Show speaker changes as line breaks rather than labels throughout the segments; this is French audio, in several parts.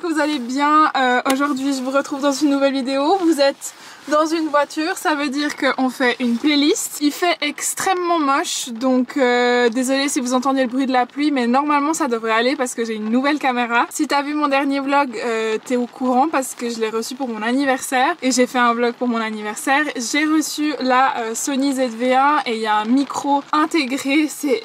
que vous allez bien. Euh, Aujourd'hui je vous retrouve dans une nouvelle vidéo. Vous êtes dans une voiture, ça veut dire qu'on fait une playlist. Il fait extrêmement moche, donc euh, désolé si vous entendez le bruit de la pluie, mais normalement ça devrait aller parce que j'ai une nouvelle caméra. Si t'as vu mon dernier vlog, euh, t'es au courant parce que je l'ai reçu pour mon anniversaire et j'ai fait un vlog pour mon anniversaire. J'ai reçu la euh, Sony ZV1 et il y a un micro intégré, c'est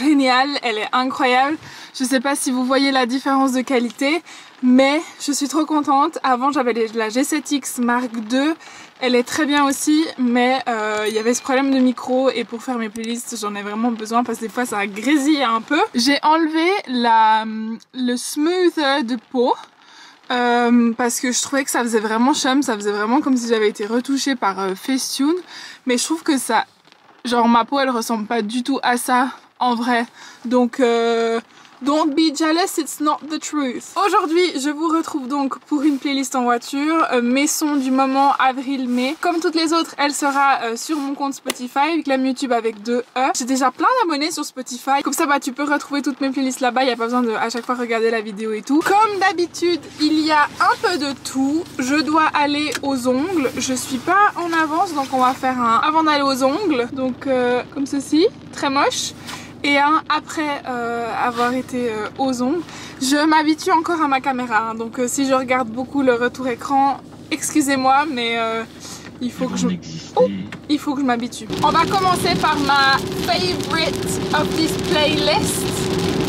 génial, elle est incroyable. Je sais pas si vous voyez la différence de qualité, mais je suis trop contente. Avant j'avais la G7X Mark II, elle est très bien aussi, mais euh, il y avait ce problème de micro et pour faire mes playlists j'en ai vraiment besoin parce que des fois ça grésille un peu. J'ai enlevé la, le smooth de peau. Euh, parce que je trouvais que ça faisait vraiment chum, ça faisait vraiment comme si j'avais été retouchée par euh, mais je trouve que ça, genre ma peau elle ressemble pas du tout à ça en vrai, donc euh, Don't be jealous, it's not the truth. Aujourd'hui, je vous retrouve donc pour une playlist en voiture, euh, mes sons du moment avril-mai. Comme toutes les autres, elle sera euh, sur mon compte Spotify, Glam YouTube avec deux E. J'ai déjà plein d'abonnés sur Spotify, comme ça bah tu peux retrouver toutes mes playlists là-bas, n'y a pas besoin de à chaque fois regarder la vidéo et tout. Comme d'habitude, il y a un peu de tout. Je dois aller aux ongles, je suis pas en avance donc on va faire un avant d'aller aux ongles, donc euh, comme ceci, très moche et un après euh, avoir été euh, aux ongles. Je m'habitue encore à ma caméra, hein, donc euh, si je regarde beaucoup le retour écran, excusez-moi, mais euh, il faut que je... Oh, il faut que je m'habitue. On va commencer par ma favorite of this playlist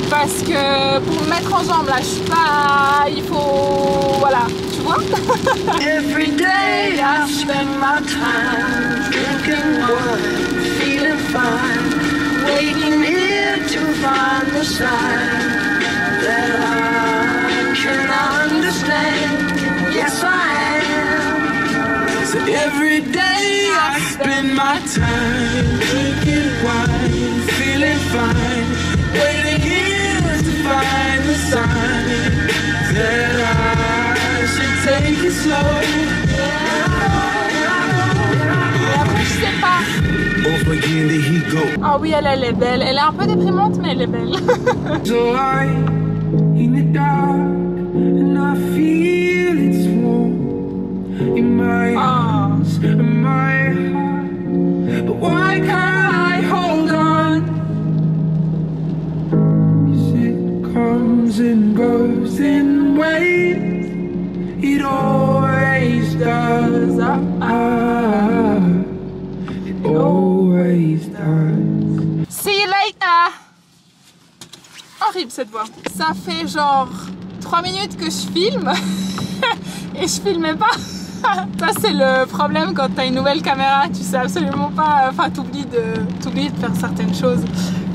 parce que pour me mettre en jambe là, je suis pas... Il faut... Voilà, tu vois?
Every day I spend my time drinking wine, feeling fine, waiting here to find the sign that I can understand. Yes, I am. So every day I spend my time drinking wine, feeling fine, waiting here to find the sign that I should take it slow.
Ah oui, elle, elle est belle. Elle est un peu déprimante, mais elle est belle. Cette voix. Ça fait genre 3 minutes que je filme et je filmais pas. Ça c'est le problème quand t'as une nouvelle caméra, tu sais absolument pas, enfin t'oublies de, t'oublies de faire certaines choses,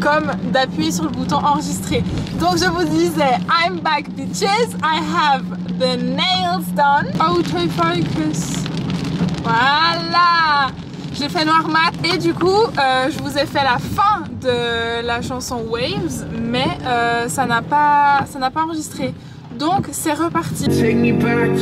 comme d'appuyer sur le bouton enregistrer. Donc je vous disais, I'm back bitches, I have the nails done. Autofocus. Voilà J'ai fait noir mat et du coup euh, je vous ai fait la fin de la chanson Waves mais euh, ça n'a pas pas enregistré. Donc c'est reparti.
Take me back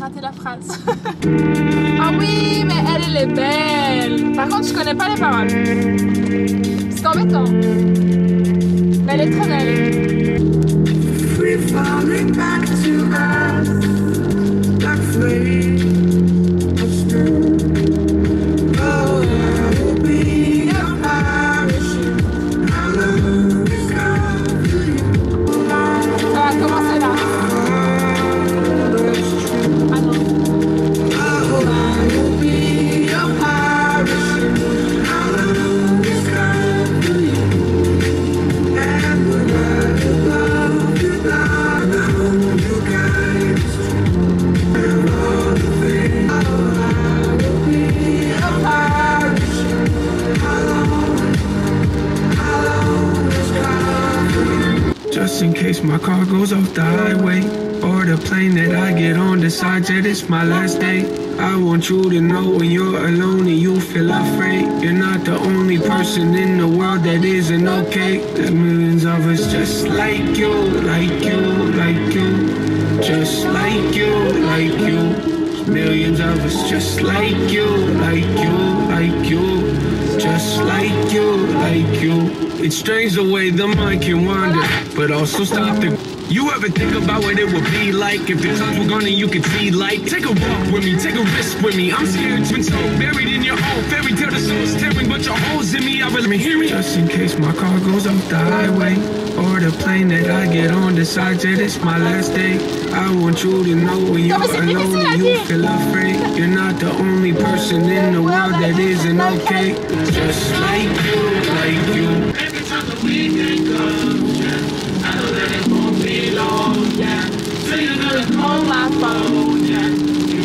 raté la phrase. ah oui mais elle elle est belle. Par contre je connais pas les paroles. C'est embêtant. Mais elle est très belle.
Case my car goes off the highway. or the plane that I get on decides that it's my last day. I want you to know when you're alone and you feel afraid. You're not the only person in the world that isn't okay. There's millions of us just like you, like you, like you. Just like you, like you. There's millions of us just like you, like you, like you. Just like you, like you. It's strange the way the mind can wander, but also stop the. You ever think about what it would be like if the clouds were gone and you could see light? Take a walk with me, take a risk with me. I'm scared, it's been so buried in your own fairy tale. The soul's tearing, but your holes in me. I really hear me. Just in case my car goes off the highway, or the plane that I get on decides that it's my last day. I want you to know when you're alone and you feel afraid. You're not the only person in the world that isn't okay. Just like you, like you. Every time the weekend comes, yeah, I know that it won't be long, yeah. So you're gonna call my phone, yeah.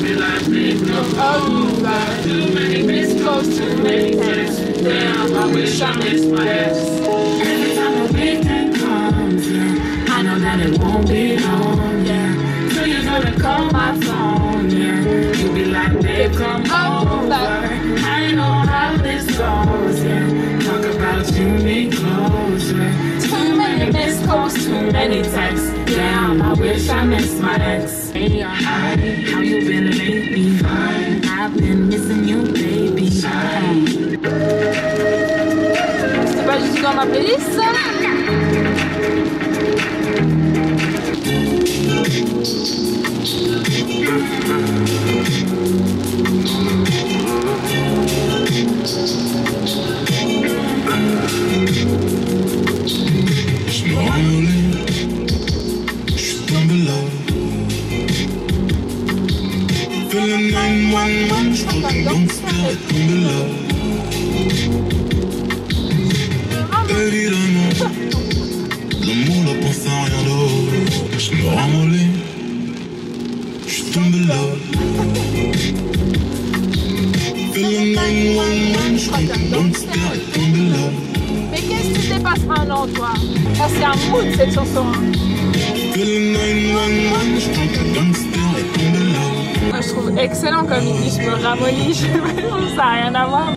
You like, please no over. Too many missed calls, too many texts. Damn, I wish I missed my. Every time the weekend comes, yeah, I know that it won't be long, yeah. So you're gonna call my phone, yeah. You be like, come over. I know how goes. Talk about you, me closer.
Too many missed calls,
Too many texts. Damn, I wish I missed my ex. Hey, hi, how you been lately? Fine. I've been missing you, baby. Fine.
C'était pas du tout dans cette chanson. Moi, je trouve excellent comme il dit, je me ramollis, je ça n'a rien à voir.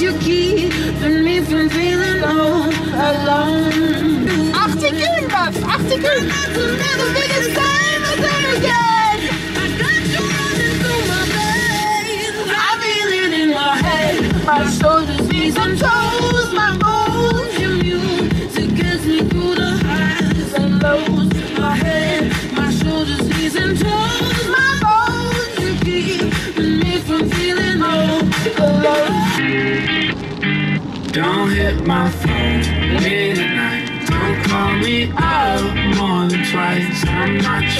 You're me from feeling all alone
Articule meuf, articule
Never be the same as ever again. I got you in my head, my and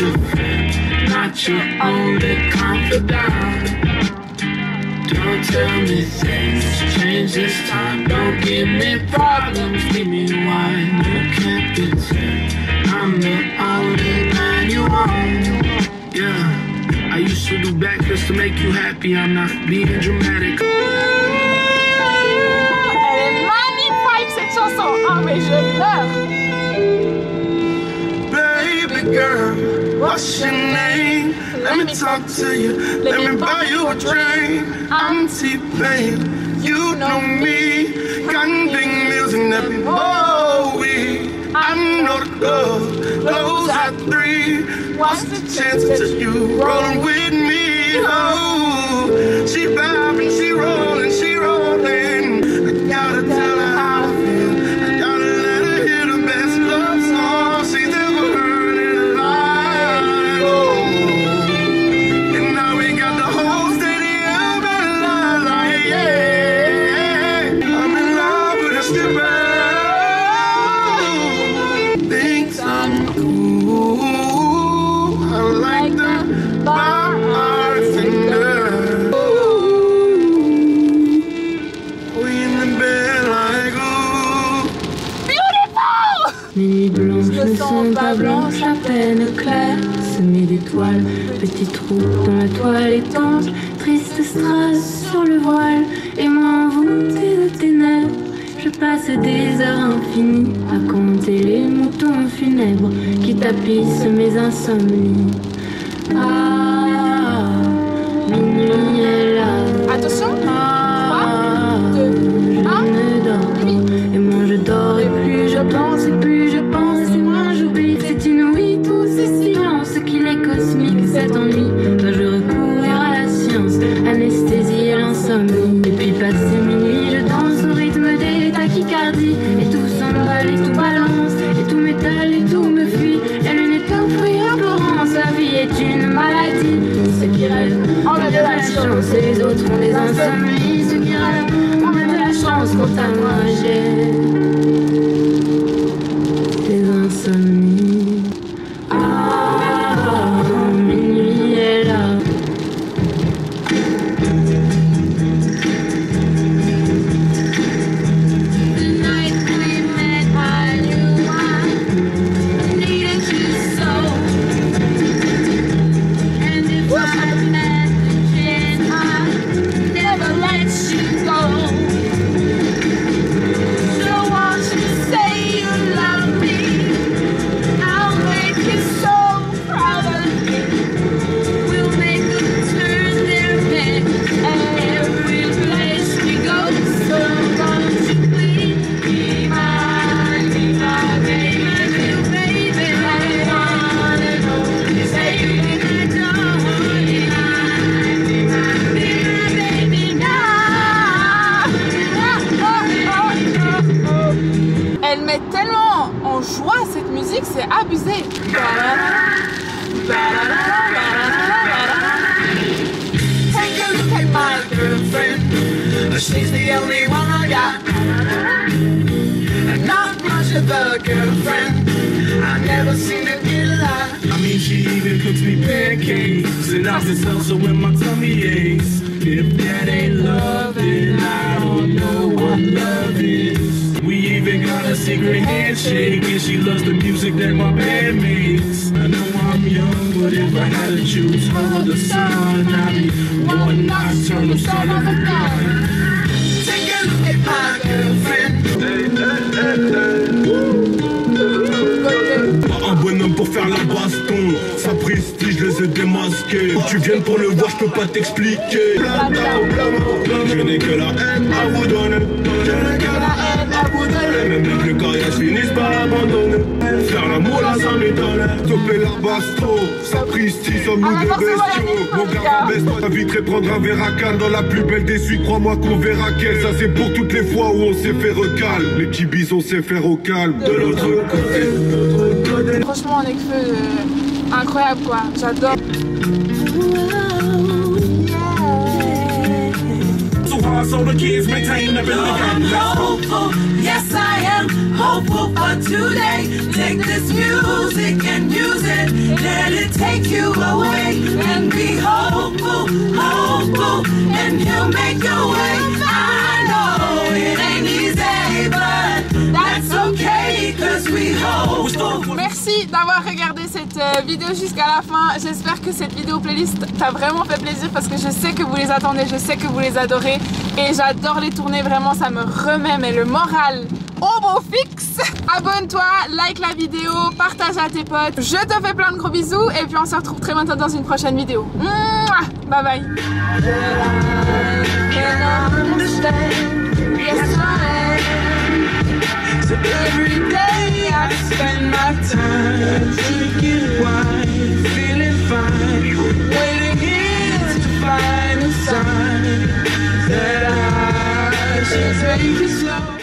I'm not your only confidant. Don't tell me things change this time. Don't give me problems, give me wine. You can't pretend I'm the only man you want. Yeah, I used to do backflips to make you happy. I'm not being dramatic.
Elle est magnifique cette chanson Oh mais je meurs
Baby girl, what's your name? Let me talk to you. Let me buy you a drink. I'm T-Pain. You know me. Gunning music that be Bowie. I know the club close at three. What's the chances of you rolling with me? Oh, she
Beautiful
Je me sens pas blanche, à peine claire.
semé d'étoiles. Petit trou dans la toile étanche, triste strass sur le voile. Et moi envoûté de ténèbres, je passe des heures infinies à compter les moutons funèbres qui tapissent mes insomnies. Ah, minuit est là. Chance les autres ont des insomnies. Ceux qui rêvent, on a de la chance, quant à moi j'ai
Not much of a girlfriend. I never get a lot.
I mean, she even cooks me pancakes and I can salsa when my tummy aches. If that ain't love, then I don't know what love is. We even got a secret handshake, and she loves the music that my band makes. I know I'm young, but if I had to choose her or the sun, I'd be one nocturnal son of a gun. Que tu viennes pour le voir, je peux pas t'expliquer. Je n'ai que la haine à vous donner. Je n'ai que la haine à vous donner. Même les plus coriaces finissent par abandonner. Faire l'amour là, ça m'étonne. Stopper la bastro. Sa prestige, sommes nous
Ah,
des
la
bestiaux? Mon gars,
gars.
baisse-toi, t'inviterai prendre un verre à calme dans la plus belle des suites. Crois-moi qu'on verra qu'elle. Ça, c'est pour toutes les fois où on s'est fait recal. Les kibis, on s'est fait au calme. De l'autre côté, de l'autre côté.
Franchement, Nekfeu, euh, incroyable quoi. J'adore.
So the kids maintain the building.
I'm hopeful, yes I am hopeful for today. Take this music and use it, let it take you away.
Cette euh, vidéo jusqu'à la fin. J'espère que cette vidéo playlist t'a vraiment fait plaisir parce que je sais que vous les attendez, je sais que vous les adorez et j'adore les tourner vraiment, ça me remet mais le moral au beau fixe. Abonne-toi, like la vidéo, partage à tes potes. Je te fais plein de gros bisous et puis on se retrouve très bientôt dans une prochaine vidéo. Bye bye.
So every day I spend my time drinking wine, feeling fine, waiting here to find a sign that I should take it slow.